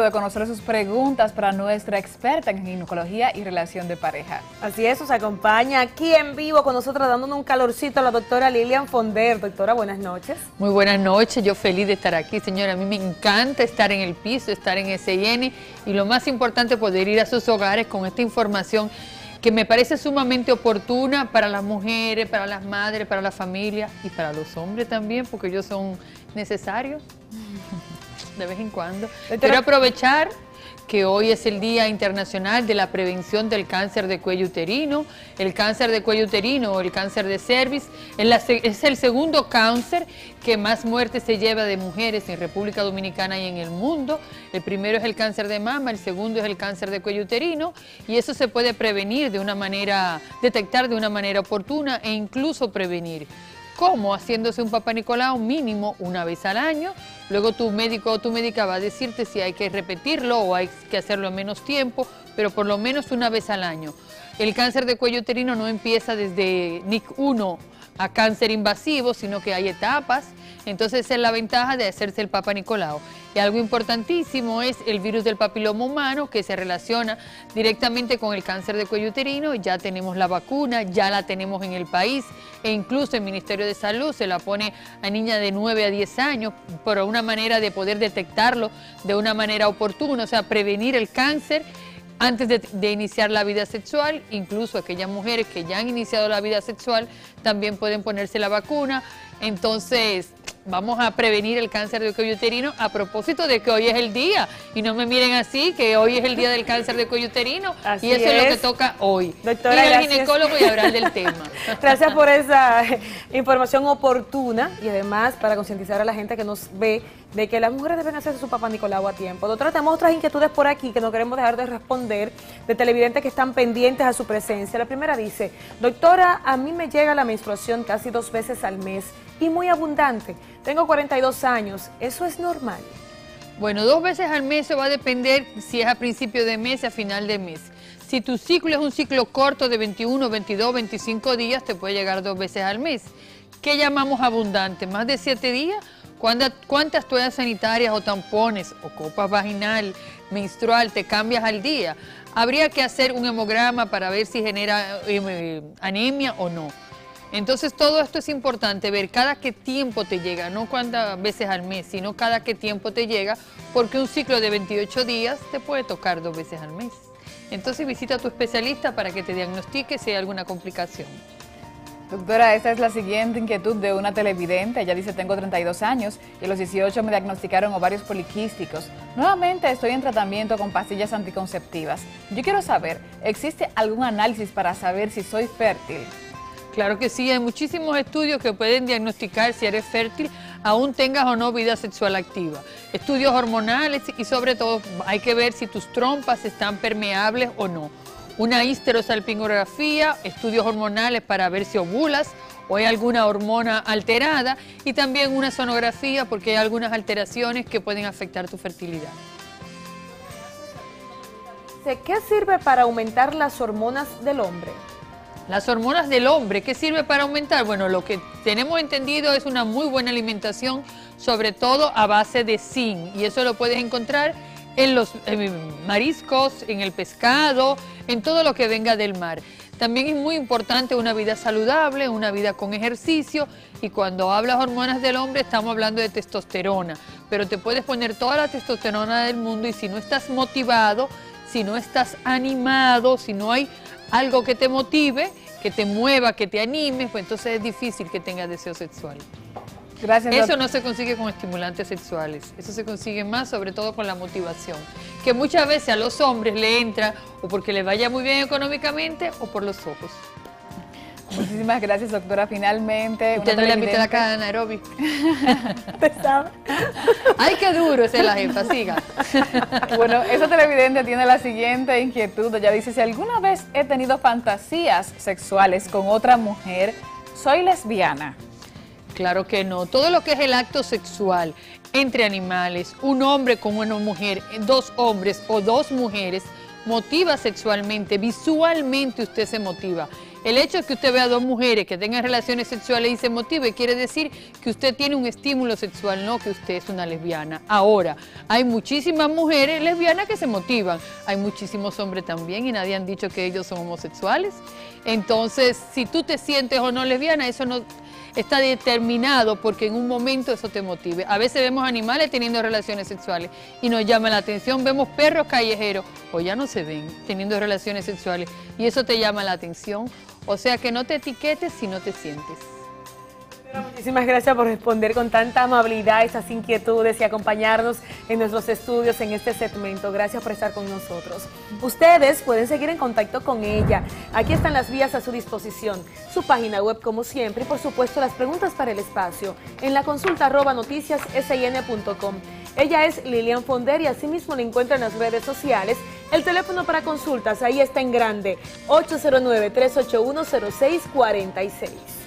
de conocer sus preguntas para nuestra experta en ginecología y relación de pareja. Así es, nos acompaña aquí en vivo con nosotros dándonos un calorcito a la doctora Lilian Fonder. Doctora, buenas noches. Muy buenas noches, yo feliz de estar aquí, señora. A mí me encanta estar en el piso, estar en SIN y lo más importante, poder ir a sus hogares con esta información que me parece sumamente oportuna para las mujeres, para las madres, para la familia y para los hombres también, porque ellos son necesarios de vez en cuando. Quiero aprovechar que hoy es el Día Internacional de la Prevención del Cáncer de Cuello Uterino. El cáncer de cuello uterino o el cáncer de cervix es el segundo cáncer que más muertes se lleva de mujeres en República Dominicana y en el mundo. El primero es el cáncer de mama, el segundo es el cáncer de cuello uterino y eso se puede prevenir de una manera, detectar de una manera oportuna e incluso prevenir. ¿Cómo? Haciéndose un papá Nicolau mínimo una vez al año. Luego tu médico o tu médica va a decirte si hay que repetirlo o hay que hacerlo en menos tiempo, pero por lo menos una vez al año. El cáncer de cuello uterino no empieza desde NIC 1 a cáncer invasivo, sino que hay etapas. Entonces es la ventaja de hacerse el Papa Nicolau. Y algo importantísimo es el virus del papiloma humano que se relaciona directamente con el cáncer de cuello uterino. Ya tenemos la vacuna, ya la tenemos en el país e incluso el Ministerio de Salud se la pone a niñas de 9 a 10 años por una manera de poder detectarlo de una manera oportuna, o sea, prevenir el cáncer antes de, iniciar la vida sexual, incluso aquellas mujeres que ya han iniciado la vida sexual también pueden ponerse la vacuna. Entonces, vamos a prevenir el cáncer de cuello uterino a propósito de que hoy es el día. Y no me miren así, que hoy es el día del cáncer de cuello uterino. y eso es. lo que toca hoy. Doctora, Ir al ginecólogo y hablar del tema. Gracias por esa información oportuna y además para concientizar a la gente que nos ve de que las mujeres deben hacer su papá Nicolau a tiempo. Doctora, tenemos otras inquietudes por aquí que no queremos dejar de responder de televidentes que están pendientes a su presencia. La primera dice, doctora, a mí me llega la menstruación casi dos veces al mes y muy abundante. Tengo 42 años, ¿eso es normal? Bueno, dos veces al mes va a depender si es a principio de mes o a final de mes. Si tu ciclo es un ciclo corto de 21, 22, 25 días, te puede llegar dos veces al mes. ¿Qué llamamos abundante? ¿Más de 7 días? ¿Cuántas toallas sanitarias o tampones o copa vaginal, menstrual te cambias al día? Habría que hacer un hemograma para ver si genera eh, eh, anemia o no. Entonces todo esto es importante, ver cada qué tiempo te llega, no cuántas veces al mes, sino cada qué tiempo te llega, porque un ciclo de 28 días te puede tocar dos veces al mes. Entonces visita a tu especialista para que te diagnostique si hay alguna complicación. Doctora, esta es la siguiente inquietud de una televidente. Ella dice, tengo 32 años y a los 18 me diagnosticaron ovarios poliquísticos. Nuevamente estoy en tratamiento con pastillas anticonceptivas. Yo quiero saber, ¿existe algún análisis para saber si soy fértil? Claro que sí, hay muchísimos estudios que pueden diagnosticar si eres fértil, aún tengas o no vida sexual activa. Estudios hormonales y sobre todo hay que ver si tus trompas están permeables o no una histerosalpingografía, estudios hormonales para ver si ovulas o hay alguna hormona alterada y también una sonografía porque hay algunas alteraciones que pueden afectar tu fertilidad. ¿Qué sirve para aumentar las hormonas del hombre? Las hormonas del hombre, ¿qué sirve para aumentar? Bueno, lo que tenemos entendido es una muy buena alimentación, sobre todo a base de zinc, y eso lo puedes encontrar en los mariscos, en el pescado, en todo lo que venga del mar. También es muy importante una vida saludable, una vida con ejercicio y cuando hablas hormonas del hombre estamos hablando de testosterona, pero te puedes poner toda la testosterona del mundo y si no estás motivado, si no estás animado, si no hay algo que te motive, que te mueva, que te anime, pues entonces es difícil que tengas deseo sexual. Eso no se consigue con estimulantes sexuales, eso se consigue más sobre todo con la motivación, que muchas veces a los hombres le entra o porque le vaya muy bien económicamente o por los ojos. Muchísimas gracias, doctora. Finalmente. Usted no le invité la cara de Nairobi. Ay, qué duro es la jefa, siga. bueno, esa televidente tiene la siguiente inquietud. Ella dice, si alguna vez he tenido fantasías sexuales con otra mujer, soy lesbiana. Claro que no. Todo lo que es el acto sexual entre animales, un hombre con una mujer, dos hombres o dos mujeres, motiva sexualmente, visualmente usted se motiva. El hecho de que usted vea dos mujeres que tengan relaciones sexuales y se motive quiere decir que usted tiene un estímulo sexual, no que usted es una lesbiana. Ahora, hay muchísimas mujeres lesbianas que se motivan, hay muchísimos hombres también y nadie han dicho que ellos son homosexuales. Entonces, si tú te sientes o no lesbiana, eso no está determinado porque en un momento eso te motive. A veces vemos animales teniendo relaciones sexuales y nos llama la atención, vemos perros callejeros o ya no se ven teniendo relaciones sexuales y eso te llama la atención. O sea que no te etiquetes si no te sientes. Muchísimas gracias por responder con tanta amabilidad esas inquietudes y acompañarnos en nuestros estudios en este segmento. Gracias por estar con nosotros. Ustedes pueden seguir en contacto con ella. Aquí están las vías a su disposición. Su página web como siempre y por supuesto las preguntas para el espacio en la consulta arroba noticias Ella es Lilian Fonder y asimismo la encuentra en las redes sociales. El teléfono para consultas ahí está en grande 809 381 0646.